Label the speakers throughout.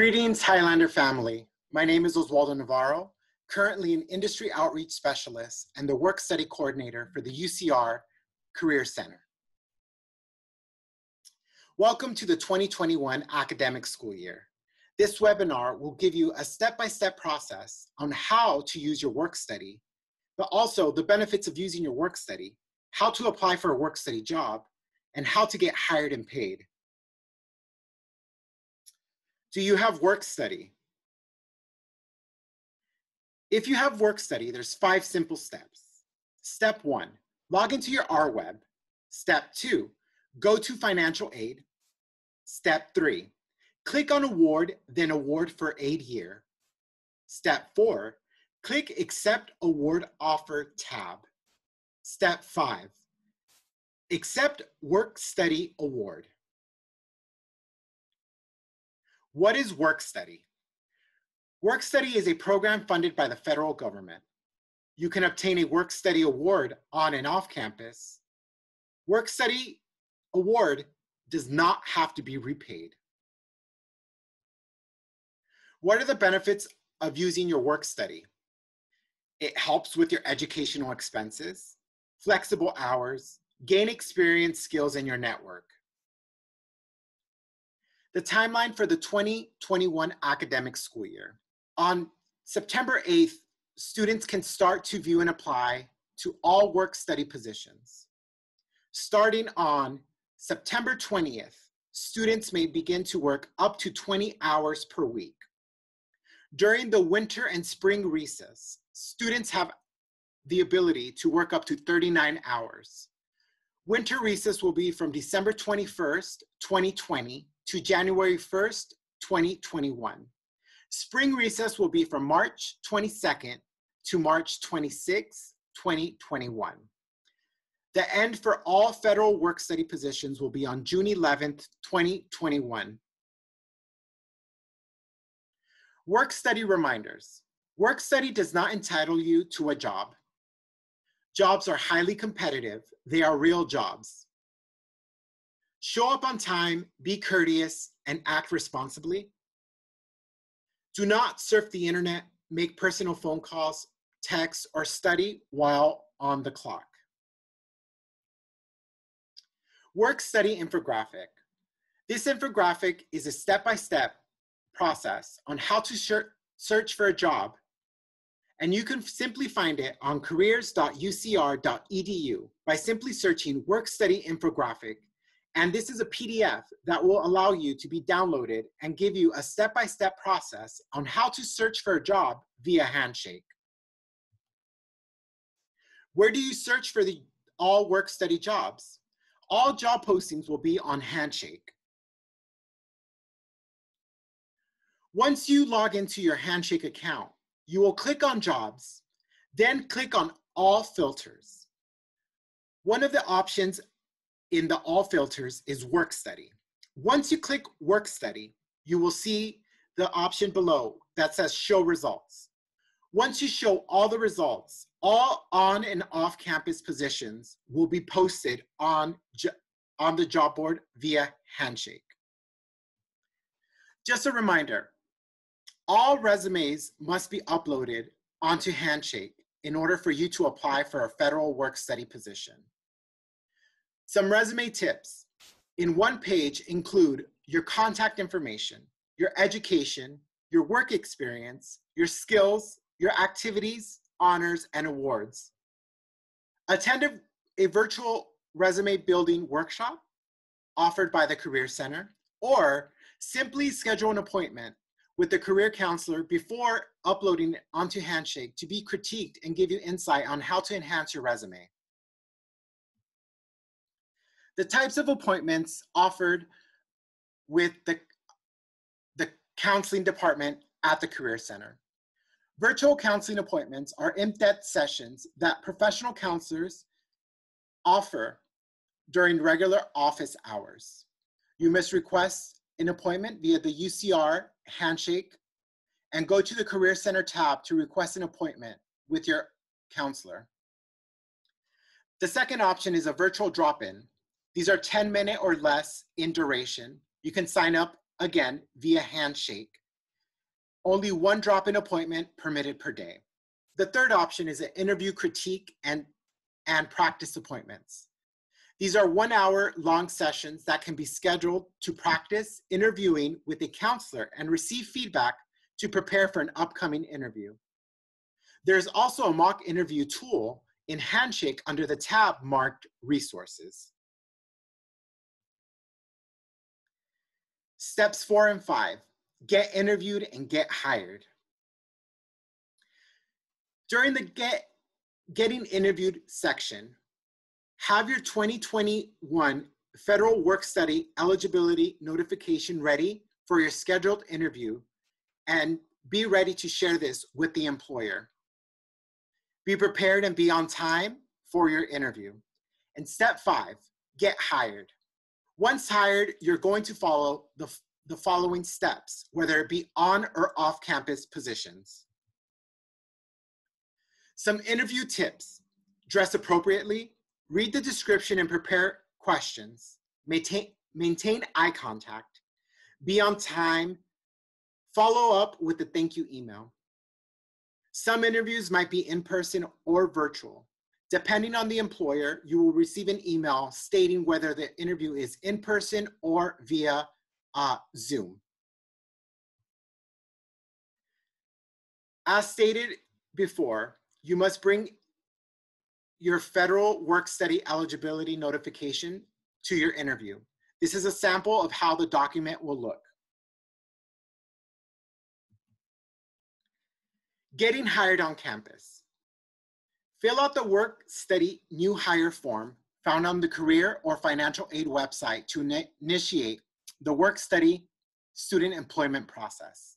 Speaker 1: Greetings, Highlander family. My name is Oswaldo Navarro, currently an industry outreach specialist and the work study coordinator for the UCR Career Center. Welcome to the 2021 academic school year. This webinar will give you a step-by-step -step process on how to use your work study, but also the benefits of using your work study, how to apply for a work study job, and how to get hired and paid. Do you have work study? If you have work study, there's five simple steps. Step one, log into your RWeb. Step two, go to financial aid. Step three, click on award, then award for aid year. Step four, click accept award offer tab. Step five, accept work study award. What is Work Study? Work Study is a program funded by the federal government. You can obtain a Work Study award on and off campus. Work Study award does not have to be repaid. What are the benefits of using your work study? It helps with your educational expenses, flexible hours, gain experience, skills, in your network. The timeline for the 2021 academic school year. On September 8th, students can start to view and apply to all work study positions. Starting on September 20th, students may begin to work up to 20 hours per week. During the winter and spring recess, students have the ability to work up to 39 hours. Winter recess will be from December 21st, 2020 to January 1st, 2021. Spring recess will be from March 22nd to March 26, 2021. The end for all federal work study positions will be on June 11th, 2021. Work study reminders. Work study does not entitle you to a job. Jobs are highly competitive. They are real jobs. Show up on time, be courteous, and act responsibly. Do not surf the internet, make personal phone calls, text, or study while on the clock. Work study infographic. This infographic is a step-by-step -step process on how to search for a job, and you can simply find it on careers.ucr.edu by simply searching work study infographic and this is a PDF that will allow you to be downloaded and give you a step-by-step -step process on how to search for a job via Handshake. Where do you search for the all work study jobs? All job postings will be on Handshake. Once you log into your Handshake account, you will click on jobs, then click on all filters. One of the options in the all filters is work study. Once you click work study, you will see the option below that says show results. Once you show all the results, all on and off campus positions will be posted on, on the job board via Handshake. Just a reminder, all resumes must be uploaded onto Handshake in order for you to apply for a federal work study position. Some resume tips in one page include your contact information, your education, your work experience, your skills, your activities, honors, and awards. Attend a, a virtual resume building workshop offered by the Career Center, or simply schedule an appointment with the career counselor before uploading onto Handshake to be critiqued and give you insight on how to enhance your resume. The types of appointments offered with the, the counseling department at the Career Center. Virtual counseling appointments are in-depth sessions that professional counselors offer during regular office hours. You must request an appointment via the UCR handshake and go to the Career Center tab to request an appointment with your counselor. The second option is a virtual drop-in. These are 10 minute or less in duration. You can sign up again via Handshake Only one drop-in appointment permitted per day. The third option is an interview critique and, and practice appointments. These are one hour long sessions that can be scheduled to practice interviewing with a counselor and receive feedback to prepare for an upcoming interview. There's also a mock interview tool in Handshake under the tab marked Resources. Steps four and five, get interviewed and get hired. During the get getting interviewed section, have your 2021 federal work study eligibility notification ready for your scheduled interview and be ready to share this with the employer. Be prepared and be on time for your interview. And step five, get hired. Once hired, you're going to follow the, the following steps, whether it be on or off campus positions. Some interview tips dress appropriately, read the description and prepare questions, maintain, maintain eye contact, be on time, follow up with a thank you email. Some interviews might be in person or virtual. Depending on the employer, you will receive an email stating whether the interview is in person or via uh, Zoom. As stated before, you must bring your federal work study eligibility notification to your interview. This is a sample of how the document will look. Getting hired on campus. Fill out the work study new hire form found on the career or financial aid website to initiate the work study student employment process.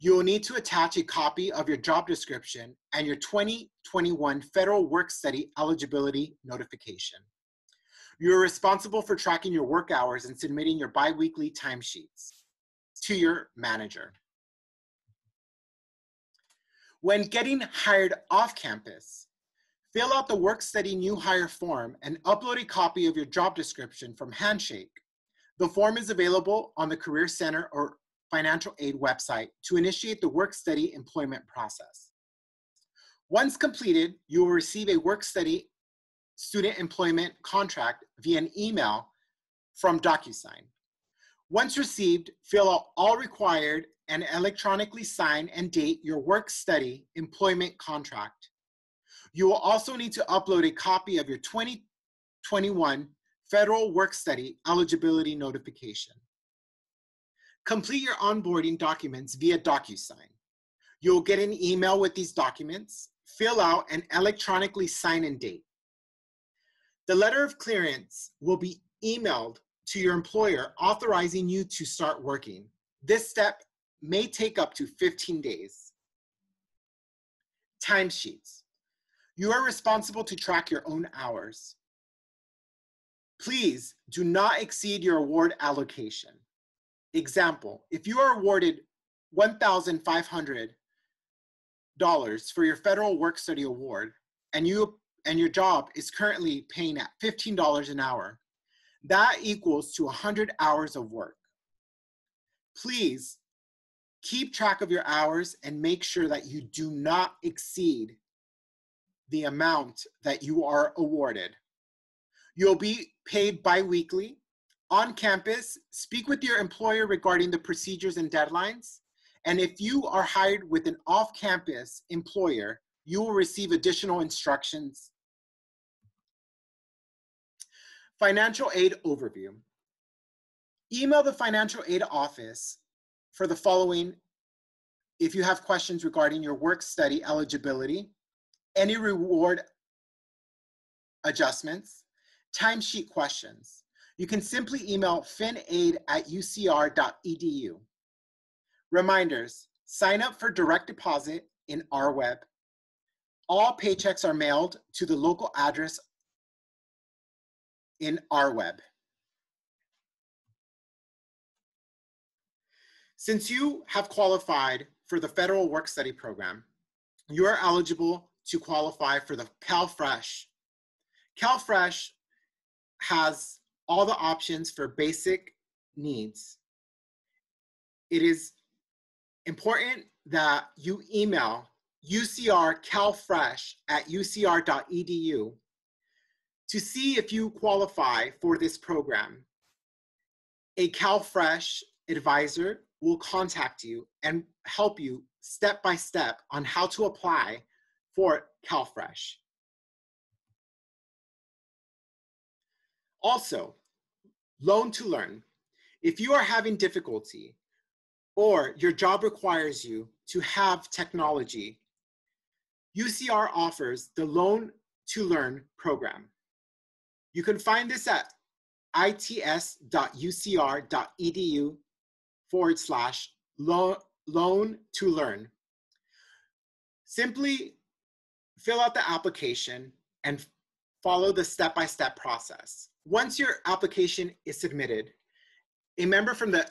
Speaker 1: You will need to attach a copy of your job description and your 2021 federal work study eligibility notification. You are responsible for tracking your work hours and submitting your biweekly timesheets to your manager. When getting hired off campus, fill out the work study new hire form and upload a copy of your job description from Handshake. The form is available on the Career Center or financial aid website to initiate the work study employment process. Once completed, you will receive a work study student employment contract via an email from DocuSign. Once received, fill out all required and electronically sign and date your work study employment contract. You will also need to upload a copy of your 2021 federal work study eligibility notification. Complete your onboarding documents via DocuSign. You'll get an email with these documents, fill out and electronically sign and date. The letter of clearance will be emailed to your employer authorizing you to start working. This step may take up to 15 days. Timesheets. You are responsible to track your own hours. Please do not exceed your award allocation. Example, if you are awarded $1,500 for your federal work study award and you and your job is currently paying at $15 an hour, that equals to 100 hours of work. Please keep track of your hours and make sure that you do not exceed the amount that you are awarded. You'll be paid biweekly on campus, speak with your employer regarding the procedures and deadlines. And if you are hired with an off-campus employer, you will receive additional instructions. Financial aid overview. Email the financial aid office for the following if you have questions regarding your work study eligibility, any reward adjustments, timesheet questions you can simply email finaid at ucr.edu. Reminders, sign up for direct deposit in RWeb. All paychecks are mailed to the local address in RWeb. Since you have qualified for the federal work study program, you are eligible to qualify for the CalFresh. CalFresh has all the options for basic needs. It is important that you email ucrcalfresh at ucr.edu to see if you qualify for this program. A CalFresh advisor will contact you and help you step by step on how to apply for CalFresh. Also, loan to learn. If you are having difficulty or your job requires you to have technology, UCR offers the Loan to Learn program. You can find this at its.ucr.edu forward slash loan to learn. Simply fill out the application and follow the step-by-step process. Once your application is submitted, a member from the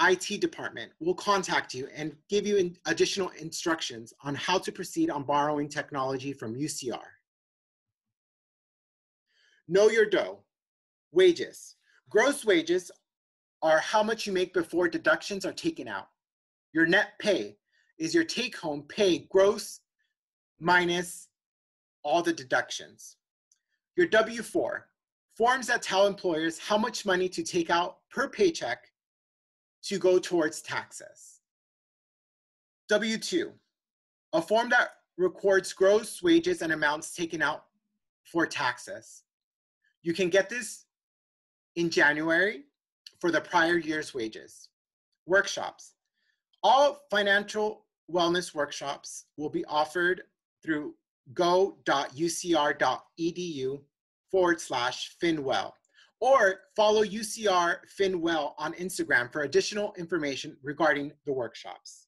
Speaker 1: IT department will contact you and give you additional instructions on how to proceed on borrowing technology from UCR. Know your dough. Wages. Gross wages are how much you make before deductions are taken out. Your net pay is your take home pay gross minus all the deductions. Your W 4 forms that tell employers how much money to take out per paycheck to go towards taxes. W 2 a form that records gross wages and amounts taken out for taxes. You can get this in January for the prior year's wages. Workshops. All financial wellness workshops will be offered through go.ucr.edu forward slash finwell or follow UCR Finwell on Instagram for additional information regarding the workshops.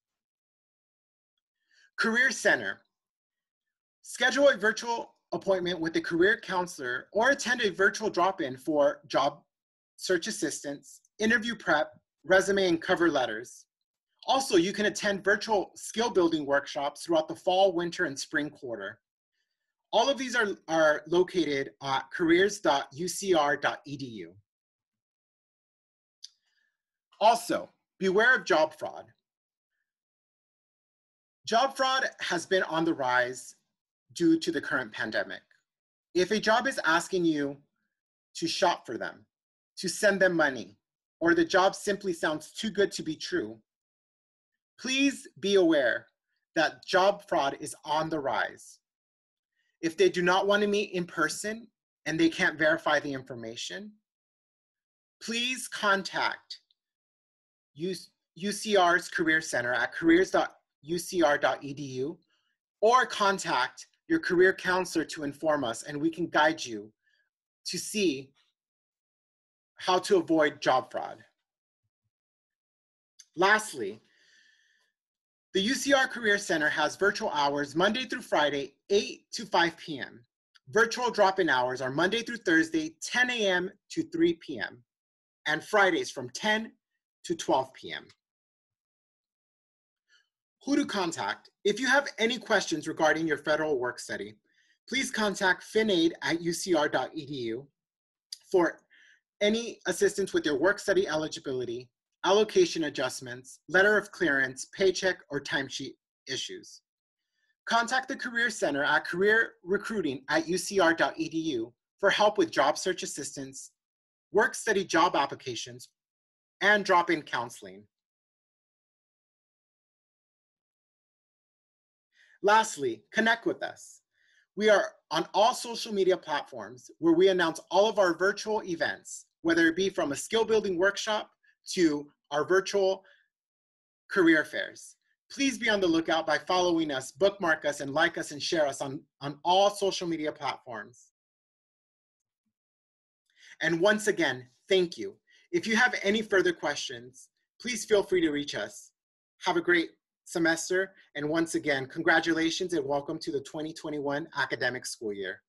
Speaker 1: Career Center. Schedule a virtual appointment with a career counselor or attend a virtual drop-in for job search assistance, interview prep, resume, and cover letters. Also, you can attend virtual skill building workshops throughout the fall, winter, and spring quarter. All of these are, are located at careers.ucr.edu. Also, beware of job fraud. Job fraud has been on the rise due to the current pandemic. If a job is asking you to shop for them, to send them money, or the job simply sounds too good to be true, please be aware that job fraud is on the rise. If they do not want to meet in person and they can't verify the information, please contact UCR's Career Center at careers.ucr.edu or contact your career counselor to inform us and we can guide you to see how to avoid job fraud. Lastly, the UCR Career Center has virtual hours Monday through Friday, 8 to 5 p.m. Virtual drop-in hours are Monday through Thursday, 10 a.m. to 3 p.m. and Fridays from 10 to 12 p.m. Who to contact? If you have any questions regarding your federal work study, please contact finaid at ucr.edu for any assistance with your work study eligibility, allocation adjustments, letter of clearance, paycheck, or timesheet issues. Contact the Career Center at careerrecruiting at ucr.edu for help with job search assistance, work study job applications, and drop-in counseling. Lastly, connect with us. We are on all social media platforms where we announce all of our virtual events, whether it be from a skill building workshop to our virtual career fairs. Please be on the lookout by following us, bookmark us, and like us and share us on, on all social media platforms. And once again, thank you. If you have any further questions, please feel free to reach us. Have a great semester. And once again, congratulations and welcome to the 2021 academic school year.